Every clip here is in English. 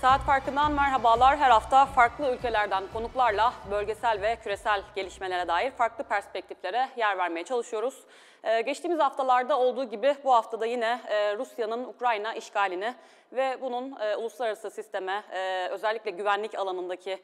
Saat farkından merhabalar. Her hafta farklı ülkelerden konuklarla bölgesel ve küresel gelişmelere dair farklı perspektiflere yer vermeye çalışıyoruz. Ee, geçtiğimiz haftalarda olduğu gibi bu haftada yine e, Rusya'nın Ukrayna işgalini ve bunun e, uluslararası sisteme e, özellikle güvenlik alanındaki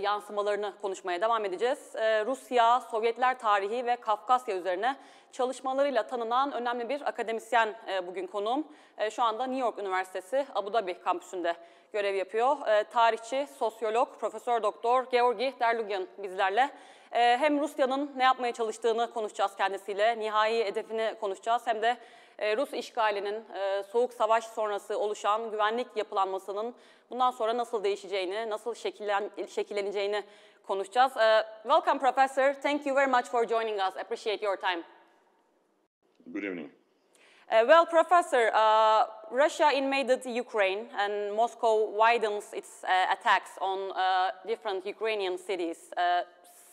yansımalarını konuşmaya devam edeceğiz. Rusya, Sovyetler tarihi ve Kafkasya üzerine çalışmalarıyla tanınan önemli bir akademisyen bugün konuğum. Şu anda New York Üniversitesi Abu Dhabi kampüsünde görev yapıyor. Tarihçi, sosyolog, Profesör Doktor Georgi Derlugyan bizlerle. E, hem Rusya'nın ne yapmaya çalıştığını konuşacağız kendisiyle, nihai hedefini konuşacağız hem de e, Rus işgalinin, e, soğuk savaş sonrası oluşan güvenlik yapılanmasının bundan sonra nasıl değişeceğini, nasıl şekillen, şekilleneceğini konuşacağız. Uh, welcome Professor, thank you very much for joining us. Appreciate your time. Good evening. Uh, well, Professor, uh, Russia invaded Ukraine and Moscow widens its uh, attacks on uh, different Ukrainian cities. Uh,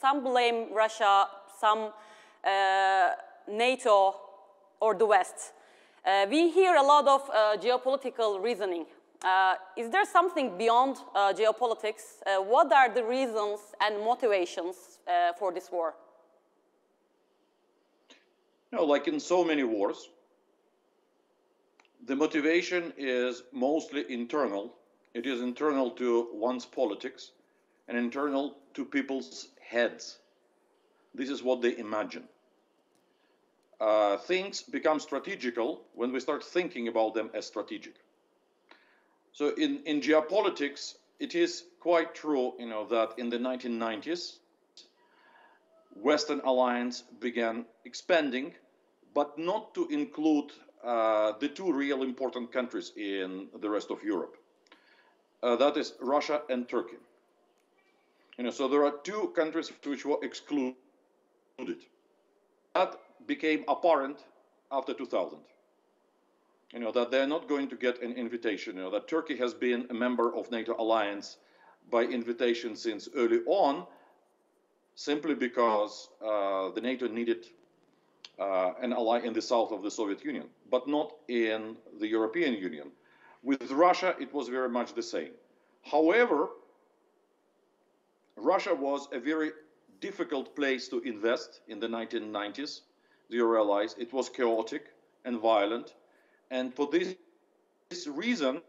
some blame Russia, some uh, NATO or the West. Uh, we hear a lot of uh, geopolitical reasoning. Uh, is there something beyond geopolitics? what are the reasons and motivations for this war? No, like in so many wars, the motivation is mostly internal. It is internal to one's politics and internal to people's heads. This is what they imagine. Uh, things become strategical when we start thinking about them as strategic. So in, in geopolitics, it is quite true, you know, that in the 1990s, Western alliance began expanding, but not to include uh, the two real important countries in the rest of Europe. Uh, that is Russia and Turkey. You know, so there are two countries which were excluded. That became apparent after 2000. You know that they're not going to get an invitation. You know that Turkey has been a member of NATO alliance by invitation since early on, simply because uh, the NATO needed uh, an ally in the south of the Soviet Union, but not in the European Union. With Russia, it was very much the same. However, Russia was a very difficult place to invest in the 1990s. Do you realize it was chaotic and violent? And for this, this reason,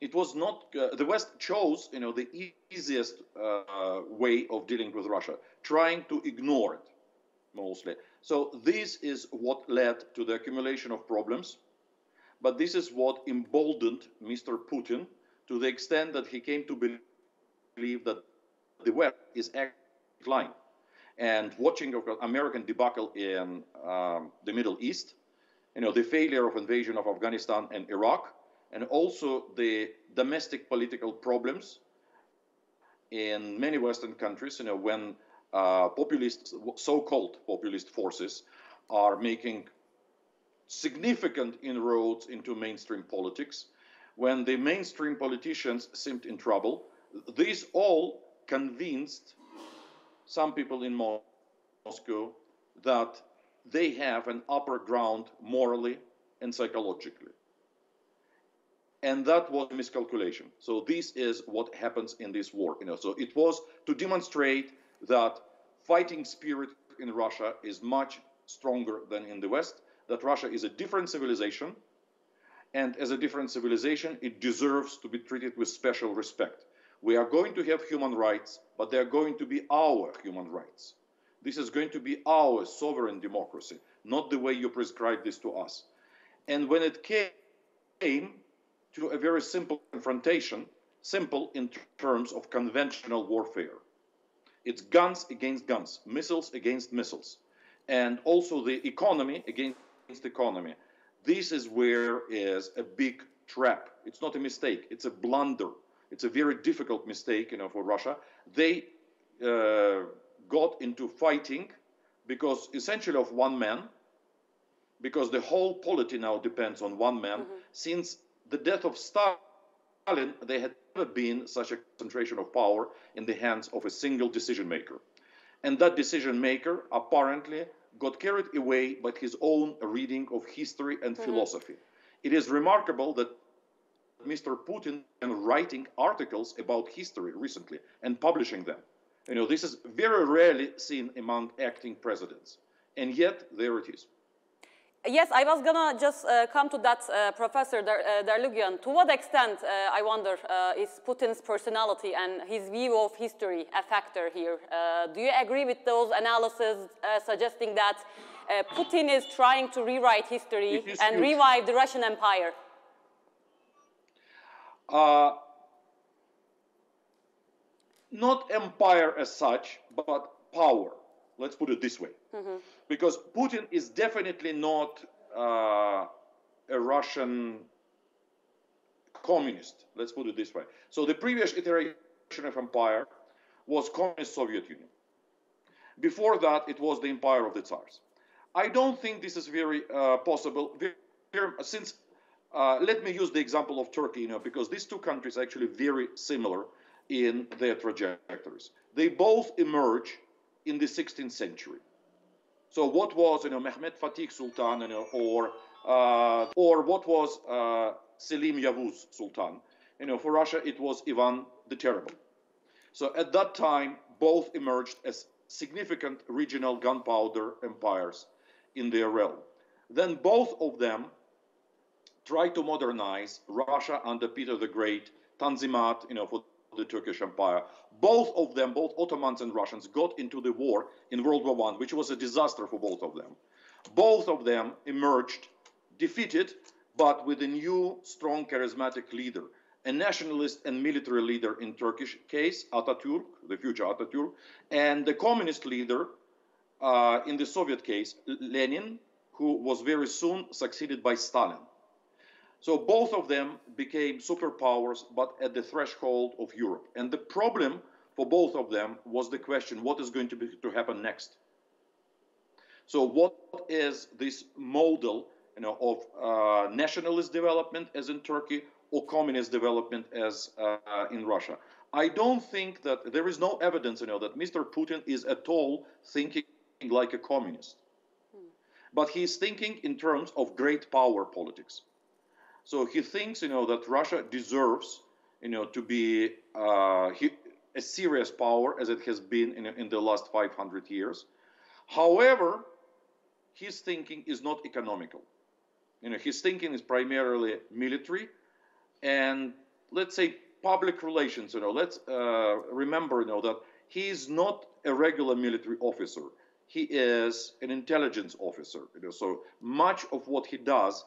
it was not uh, the West chose, you know, the easiest uh, way of dealing with Russia, trying to ignore it mostly. So this is what led to the accumulation of problems. But this is what emboldened Mr. Putin to the extent that he came to believe that the web is declining. And watching American debacle in um, the Middle East, you know, the failure of invasion of Afghanistan and Iraq, and also the domestic political problems in many Western countries, you know, when uh, populist, so-called populist forces are making significant inroads into mainstream politics. When the mainstream politicians seemed in trouble, these all convinced some people in Moscow that they have an upper ground morally and psychologically. And that was a miscalculation. So this is what happens in this war. You know, so it was to demonstrate that fighting spirit in Russia is much stronger than in the West, that Russia is a different civilization, and as a different civilization, it deserves to be treated with special respect. We are going to have human rights, but they are going to be our human rights. This is going to be our sovereign democracy, not the way you prescribe this to us. And when it came to a very simple confrontation, simple in terms of conventional warfare, it's guns against guns, missiles against missiles, and also the economy against economy. This is where is a big trap. It's not a mistake. It's a blunder. It's a very difficult mistake, you know, for Russia. They uh, got into fighting because essentially of one man, because the whole polity now depends on one man. Mm-hmm. Since the death of Stalin, there had never been such a concentration of power in the hands of a single decision maker. And that decision maker apparently got carried away by his own reading of history and mm-hmm. philosophy. It is remarkable that Mr. Putin and writing articles about history recently and publishing them. You know, this is very rarely seen among acting presidents. And yet, there it is. Yes, I was gonna just uh, come to that, uh, Professor Dar- uh, Darlugian. To what extent, uh, I wonder, uh, is Putin's personality and his view of history a factor here? Uh, do you agree with those analyses uh, suggesting that uh, Putin is trying to rewrite history and huge. revive the Russian Empire? Uh, not empire as such, but power. Let's put it this way. Because Putin is definitely not uh, a Russian communist. Let's put it this way. So the previous iteration of empire was communist Soviet Union. Before that, it was the empire of the Tsars. I don't think this is very uh, possible. Very- since uh, let me use the example of Turkey, you know, because these two countries are actually very similar in their trajectories. They both emerge in the 16th century. So what was, you know, Mehmet Fatih Sultan, you know, or uh, or what was uh, Selim Yavuz Sultan? You know, for Russia it was Ivan the Terrible. So at that time, both emerged as significant regional gunpowder empires in their realm. Then both of them tried to modernize Russia under Peter the Great, Tanzimat, you know, for the Turkish Empire. Both of them, both Ottomans and Russians, got into the war in World War One, which was a disaster for both of them. Both of them emerged defeated, but with a new, strong, charismatic leader, a nationalist and military leader in Turkish case, Atatürk, the future Atatürk, and the communist leader uh, in the Soviet case, Lenin, who was very soon succeeded by Stalin. So both of them became superpowers, but at the threshold of Europe. And the problem for both of them was the question: what is going to be to happen next? So what is this model, you know, of uh, nationalist development as in Turkey or communist development as uh, in Russia? I don't think that there is no evidence, you know, that Mr. Putin is at all thinking like a communist, but he's thinking in terms of great power politics. So he thinks, you know, that Russia deserves, you know, to be uh, he, a serious power as it has been in, in the last 500 years. However, his thinking is not economical. You know, his thinking is primarily military and let's say public relations. You know, let's uh, remember, you know, that he is not a regular military officer. He is an intelligence officer. You know, so much of what he does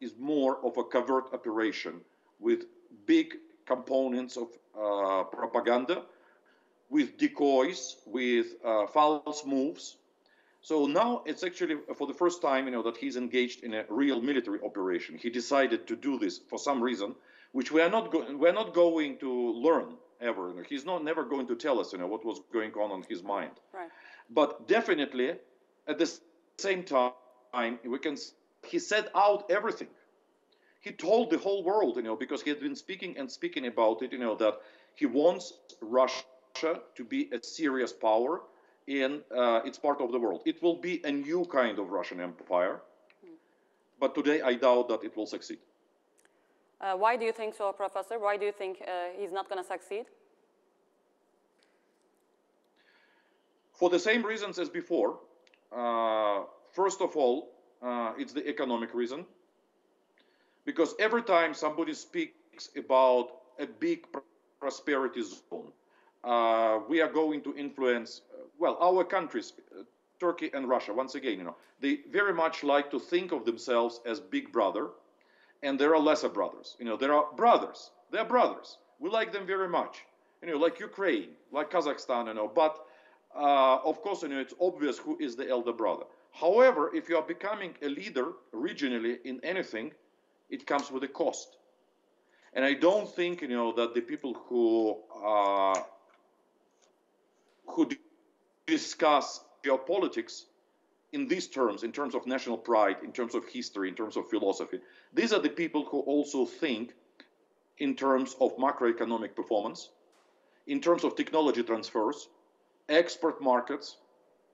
is more of a covert operation with big components of uh, propaganda, with decoys, with uh, false moves. So now it's actually for the first time, you know, that he's engaged in a real military operation. He decided to do this for some reason, which we are not go- we're not going to learn ever. You know, he's not never going to tell us, you know, what was going on on his mind. Right. But definitely, at the same time, we can he said out everything. He told the whole world, you know, because he had been speaking and speaking about it, you know, that he wants Russia to be a serious power in uh, its part of the world. It will be a new kind of Russian empire, but today I doubt that it will succeed. Uh, why do you think so, Professor? Why do you think uh, he's not going to succeed? For the same reasons as before. Uh, first of all, uh, it's the economic reason. Because every time somebody speaks about a big pr- prosperity zone, uh, we are going to influence, uh, well, our countries, uh, Turkey and Russia, once again, you know, they very much like to think of themselves as big brother, and there are lesser brothers. You know, there are brothers. They are brothers. We like them very much. You know, like Ukraine, like Kazakhstan, you know, but uh, of course, you know, it's obvious who is the elder brother. However, if you are becoming a leader regionally in anything, it comes with a cost. And I don't think, you know, that the people who uh, who discuss geopolitics in these terms, in terms of national pride, in terms of history, in terms of philosophy, these are the people who also think in terms of macroeconomic performance, in terms of technology transfers, export markets,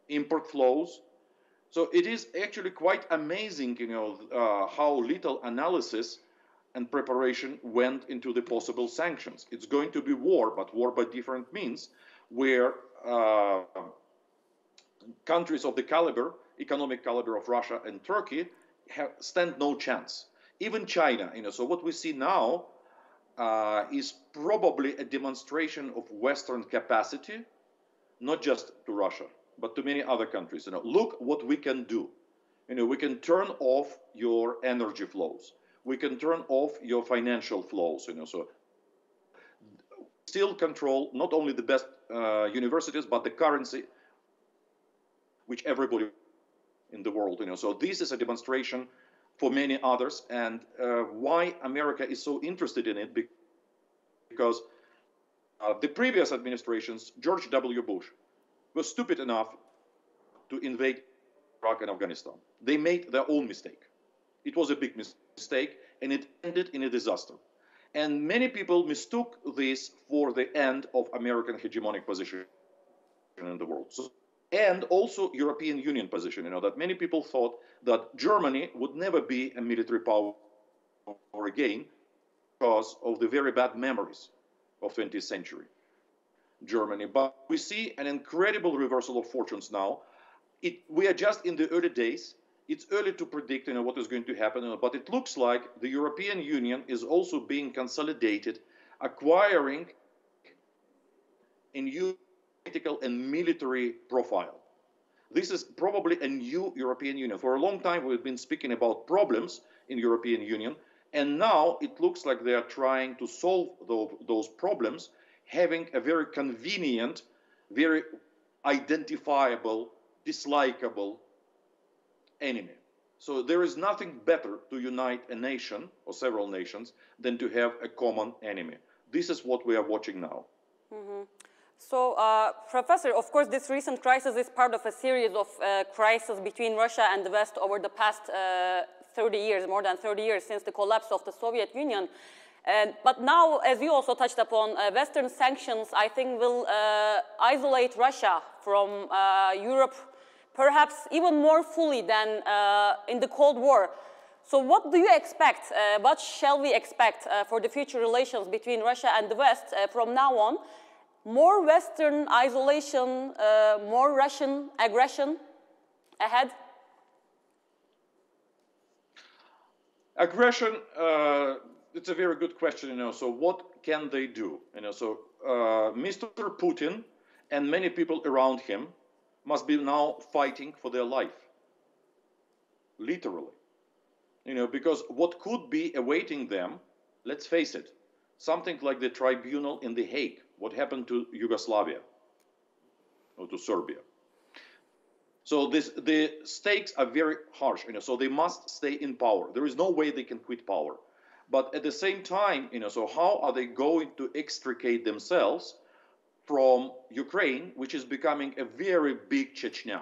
import flows. So it is actually quite amazing, you know, uh, how little analysis and preparation went into the possible sanctions. It's going to be war, but war by different means, where uh, countries of the caliber, economic caliber of Russia and Turkey, have, stand no chance. Even China, you know. So what we see now uh, is probably a demonstration of Western capacity, not just to Russia, but to many other countries. You know, look what we can do. You know, we can turn off your energy flows. We can turn off your financial flows. You know, so still control not only the best uh, universities but the currency, which everybody in the world. You know, so this is a demonstration for many others, and uh, why America is so interested in it because uh, the previous administrations, George W. Bush, was stupid enough to invade Iraq and Afghanistan. They made their own mistake. It was a big mistake, and it ended in a disaster. And many people mistook this for the end of American hegemonic position in the world. So and also European Union position. You know that many people thought that Germany would never be a military power again because of the very bad memories of 20th century Germany. But we see an incredible reversal of fortunes now. It, we are just in the early days. It's early to predict you know, what is going to happen, but it looks like the European Union is also being consolidated, acquiring a new political and military profile. This is probably a new European Union. For a long time, we've been speaking about problems in European Union, and now it looks like they are trying to solve those problems, having a very convenient, very identifiable, dislikable enemy. So there is nothing better to unite a nation or several nations than to have a common enemy. This is what we are watching now. Mm-hmm. So, uh, Professor, of course, this recent crisis is part of a series of uh, crises between Russia and the West over the past uh, 30 years, more than 30 years since the collapse of the Soviet Union. But now, as you also touched upon, uh, Western sanctions, I think, will uh, isolate Russia from uh, Europe perhaps even more fully than in the Cold War. So what do you expect? what shall we expect for the future relations between Russia and the West from now on? more Western isolation, uh, more Russian aggression ahead? Aggression, uh, it's a very good question, you know. So what can they do? You know, so uh, Mr. Putin and many people around him must be now fighting for their life, literally. You know, because what could be awaiting them, let's face it, something like the tribunal in The Hague what happened to Yugoslavia or to Serbia. So this, the stakes are very harsh, you know, so they must stay in power. There is no way they can quit power. But at the same time, you know, so how are they going to extricate themselves from Ukraine, which is becoming a very big Chechnya?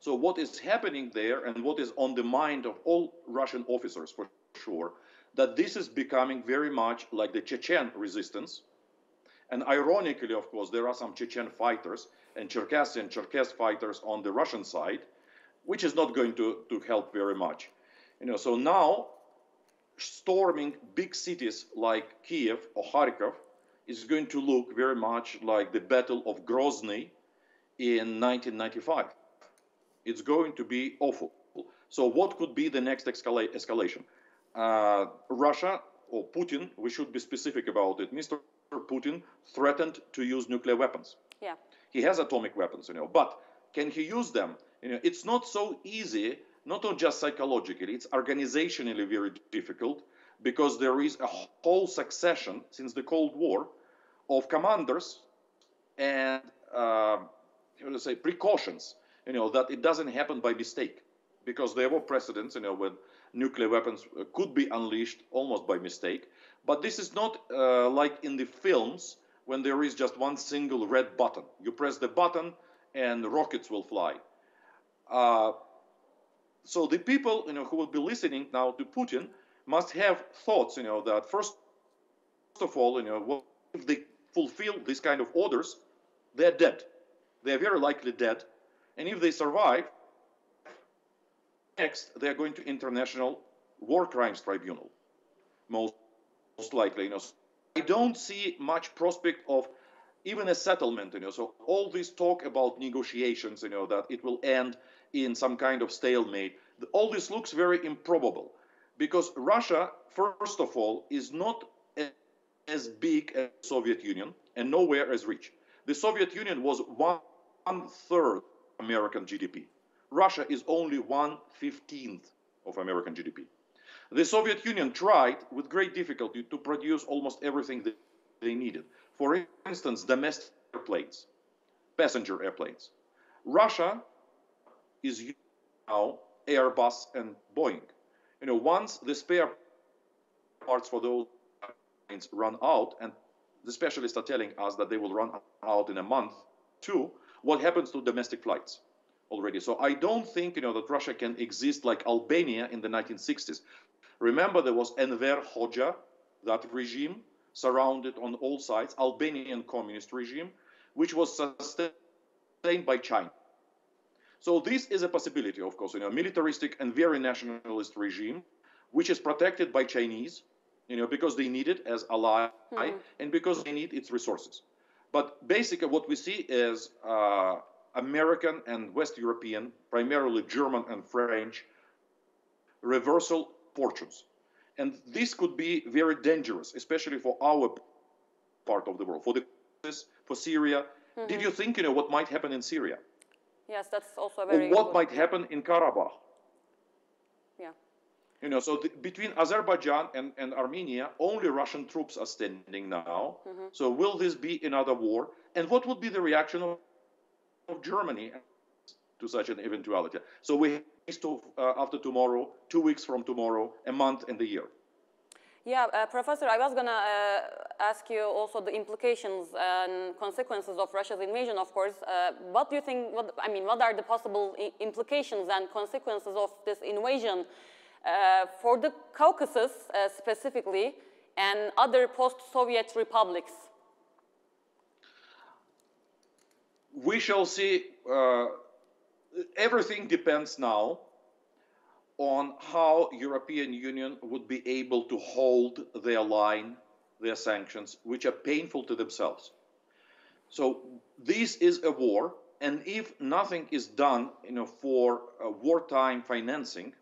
So what is happening there and what is on the mind of all Russian officers for sure, that this is becoming very much like the Chechen resistance, and ironically, of course, there are some Chechen fighters and Cherkessian Cherkess fighters on the Russian side, which is not going to, to help very much. You know, so now storming big cities like Kiev or Kharkov is going to look very much like the Battle of Grozny in 1995. It's going to be awful. So, what could be the next escala- escalation? Uh, Russia or Putin, we should be specific about it. Mr. Putin threatened to use nuclear weapons. Yeah. He has atomic weapons, you know, but can he use them? You know, it's not so easy, not just psychologically, it's organizationally very difficult because there is a whole succession since the Cold War of commanders and uh, how to say precautions, you know, that it doesn't happen by mistake because there were precedents, you know, when nuclear weapons could be unleashed almost by mistake. But this is not uh, like in the films when there is just one single red button. You press the button and rockets will fly. Uh, so the people you know, who will be listening now to Putin must have thoughts, you know, that first of all, you know, if they fulfill these kind of orders, they're dead. They're very likely dead. And if they survive, next they're going to International War Crimes Tribunal most, most likely. You know, I don't see much prospect of even a settlement. You know, so all this talk about negotiations, you know, that it will end in some kind of stalemate, all this looks very improbable, because Russia, first of all, is not as big as Soviet Union and nowhere as rich. The Soviet Union was one third American GDP. Russia is only one fifteenth of American GDP. The Soviet Union tried with great difficulty to produce almost everything that they needed. For instance, domestic airplanes, passenger airplanes. Russia is now Airbus and Boeing. You know, once the spare parts for those planes run out, and the specialists are telling us that they will run out in a month, too, what happens to domestic flights? already. So I don't think you know that Russia can exist like Albania in the 1960s. Remember, there was Enver Hoxha, that regime surrounded on all sides, Albanian communist regime, which was sustained by China. So this is a possibility, of course, you know, militaristic and very nationalist regime, which is protected by Chinese, you know, because they need it as ally mm-hmm. and because they need its resources. But basically, what we see is uh, American and West European, primarily German and French, reversal fortunes. And this could be very dangerous, especially for our part of the world, for the for Syria. Mm-hmm. Did you think, you know, what might happen in Syria? Yes, that's also a very. Or what might happen in Karabakh? Yeah. You know, so the, between Azerbaijan and, and Armenia, only Russian troops are standing now. Mm-hmm. So will this be another war? And what would be the reaction of of Germany to such an eventuality. So we to uh, after tomorrow, two weeks from tomorrow, a month and a year. Yeah, uh, Professor, I was going to uh, ask you also the implications and consequences of Russia's invasion, of course. Uh, what do you think, what, I mean, what are the possible implications and consequences of this invasion uh, for the Caucasus uh, specifically and other post-Soviet republics? we shall see. Uh, everything depends now on how European Union would be able to hold their line, their sanctions, which are painful to themselves. So this is a war, and if nothing is done, you know, for uh, wartime financing,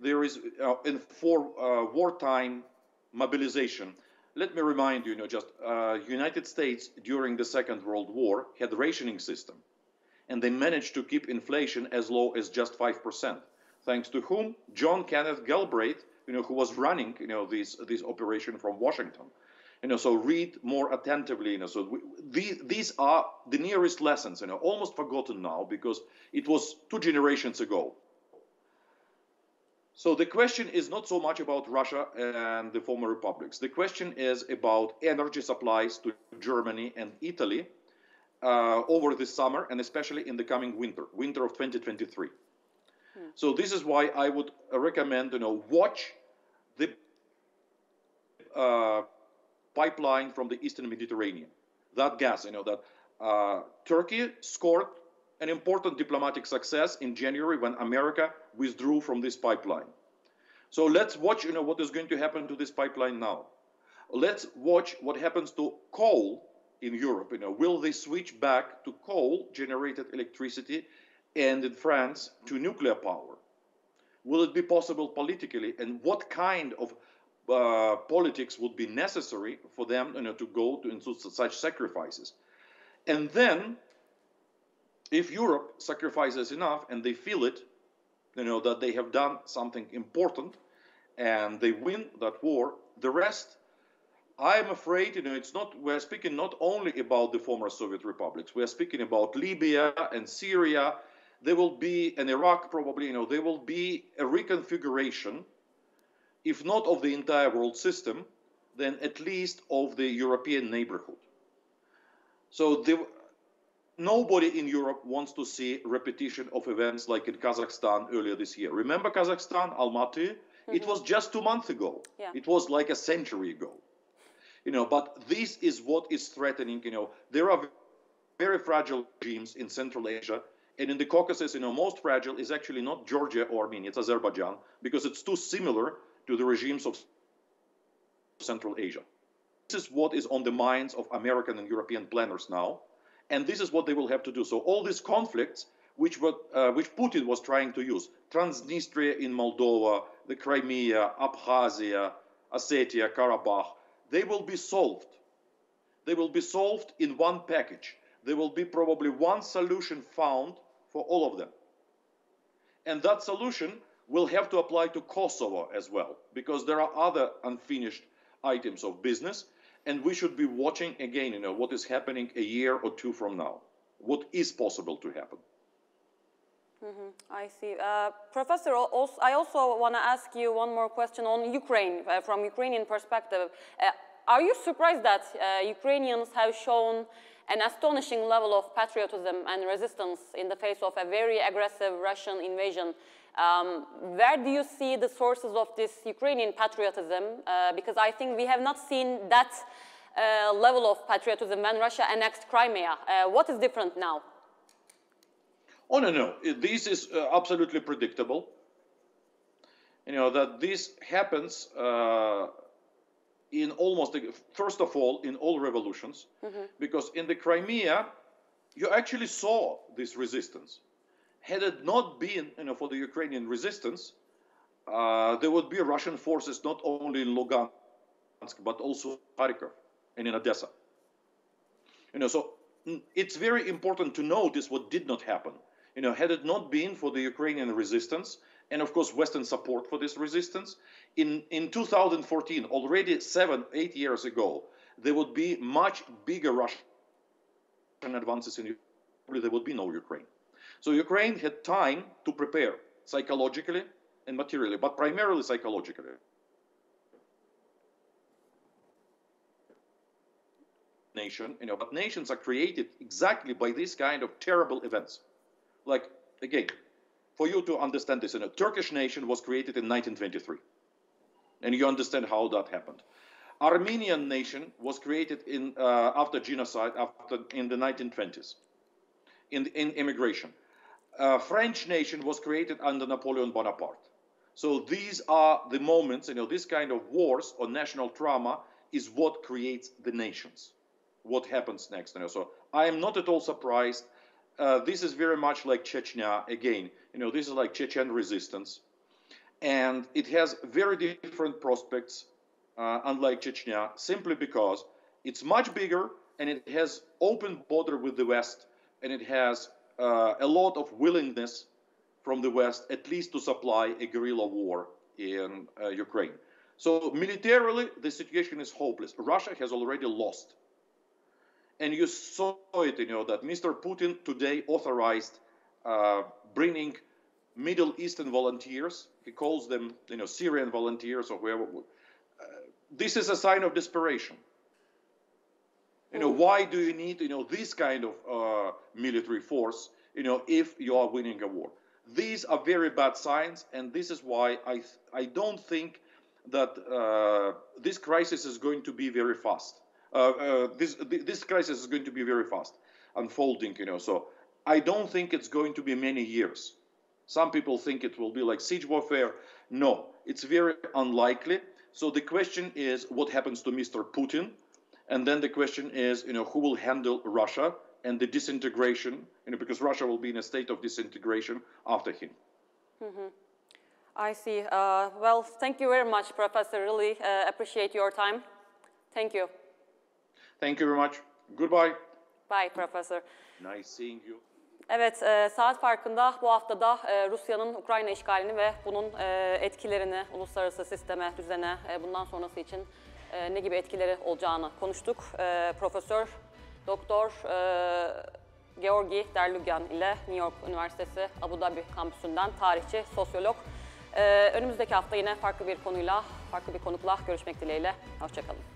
there is uh, for uh, wartime mobilization, let me remind you, you know, just uh, United States during the Second World War had rationing system, and they managed to keep inflation as low as just five percent, thanks to whom John Kenneth Galbraith, you know, who was running, you know, this this operation from Washington. You know, so read more attentively. You know, so we, these these are the nearest lessons. You know, almost forgotten now because it was two generations ago. So the question is not so much about Russia and the former republics. The question is about energy supplies to Germany and Italy uh, over the summer and especially in the coming winter, winter of 2023. Hmm. So this is why I would recommend, you know, watch the uh, pipeline from the Eastern Mediterranean. That gas, you know, that uh, Turkey scored an important diplomatic success in January when America withdrew from this pipeline. So let's watch, you know, what is going to happen to this pipeline now. Let's watch what happens to coal in Europe. You know, will they switch back to coal-generated electricity, and in France to nuclear power? Will it be possible politically, and what kind of uh, politics would be necessary for them you know, to go to into such sacrifices? And then if Europe sacrifices enough and they feel it, you know, that they have done something important and they win that war, the rest, I am afraid, you know, it's not, we're speaking not only about the former Soviet republics, we're speaking about Libya and Syria. There will be, and Iraq probably, you know, there will be a reconfiguration, if not of the entire world system, then at least of the European neighborhood. So the, nobody in Europe wants to see repetition of events like in Kazakhstan earlier this year. Remember Kazakhstan, Almaty? Mm-hmm. It was just two months ago. Yeah. It was like a century ago. You know, but this is what is threatening. You know, there are very fragile regimes in Central Asia, and in the Caucasus, you know, most fragile is actually not Georgia or Armenia, it's Azerbaijan, because it's too similar to the regimes of Central Asia. This is what is on the minds of American and European planners now, and this is what they will have to do. So all these conflicts, which what uh, which Putin was trying to use, Transnistria in Moldova, the Crimea, Abkhazia, Ossetia, Karabakh, they will be solved. They will be solved in one package. There will be probably one solution found for all of them. And that solution will have to apply to Kosovo as well, because there are other unfinished items of business, and we should be watching again, you know, what is happening a year or two from now. What is possible to happen? I see. Uh, Professor, also, I also want to ask you one more question on Ukraine, uh, from Ukrainian perspective. Uh, are you surprised that uh, Ukrainians have shown an astonishing level of patriotism and resistance in the face of a very aggressive Russian invasion? Um, where do you see the sources of this Ukrainian patriotism? Uh, because I think we have not seen that uh, level of patriotism when Russia annexed Crimea. Uh, what is different now? Oh no, no. This is uh, absolutely predictable. You know that this happens uh, in almost first of all in all revolutions, because in the Crimea, you actually saw this resistance. Had it not been, you know, for the Ukrainian resistance, uh, there would be Russian forces not only in Lugansk but also Kharkov and in Odessa. You know, so mm, it's very important to notice what did not happen. You know, had it not been for the Ukrainian resistance and of course Western support for this resistance, in in 2014, already seven, eight years ago, there would be much bigger Russian advances in Ukraine. There would be no Ukraine. So Ukraine had time to prepare psychologically and materially, but primarily psychologically. nation, you know, but nations are created exactly by this kind of terrible events. Like, again, for you to understand this, you know, Turkish nation was created in 1923. And you understand how that happened. Armenian nation was created in, uh, after genocide, after, in the 1920s, in, in immigration. Uh, French nation was created under Napoleon Bonaparte. So these are the moments, you know, this kind of wars or national trauma is what creates the nations what happens next. You know, so I am not at all surprised. Uh, this is very much like Chechnya again. You know, this is like Chechen resistance, and it has very different prospects, uh, unlike Chechnya, simply because it's much bigger and it has open border with the West, and it has uh, a lot of willingness from the West, at least to supply a guerrilla war in uh, Ukraine. So militarily, the situation is hopeless. Russia has already lost and you saw it, you know, that Mr. Putin today authorized uh, bringing Middle Eastern volunteers. He calls them, you know, Syrian volunteers or whoever. Uh, this is a sign of desperation. You know, why do you need, you know, this kind of uh, military force, you know, if you are winning a war? These are very bad signs, and this is why I I don't think that uh, this crisis is going to be very fast this this crisis is going to be very fast unfolding. You know, so I don't think it's going to be many years. Some people think it will be like siege warfare. No, it's very unlikely. So the question is, what happens to Mr. Putin? And then the question is, you know, who will handle Russia and the disintegration? You know, because Russia will be in a state of disintegration after him. I see. Uh, well, thank you very much, Professor. Really uh, appreciate your time. Thank you. Thank you very much. Goodbye. Bye, Professor. Nice seeing you. Evet, e, saat farkında bu haftada e, Rusya'nın Ukrayna işgalini ve bunun e, etkilerini uluslararası sisteme, düzene, e, bundan sonrası için e, ne gibi etkileri olacağını konuştuk. E, Profesör Doktor e, Georgi Derlugyan ile New York Üniversitesi Abu Dhabi kampüsünden tarihçi, sosyolog. E, önümüzdeki hafta yine farklı bir konuyla, farklı bir konukla görüşmek dileğiyle. Hoşçakalın.